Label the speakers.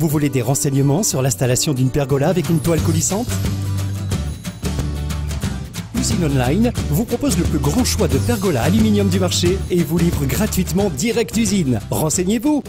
Speaker 1: Vous voulez des renseignements sur l'installation d'une pergola avec une toile coulissante Usine Online vous propose le plus grand choix de pergolas aluminium du marché et vous livre gratuitement direct usine. Renseignez-vous